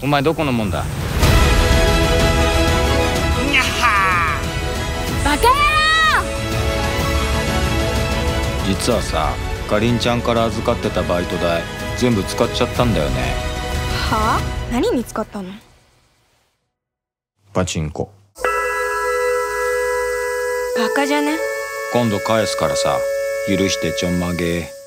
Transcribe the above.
お前どこのもんだ？バカ野郎！実はさかりんちゃんから預かってたバイト代全部使っちゃったんだよね。はあ？何に使ったの？パチンコ。バカじゃね？今度返すからさ許してちょんまげ。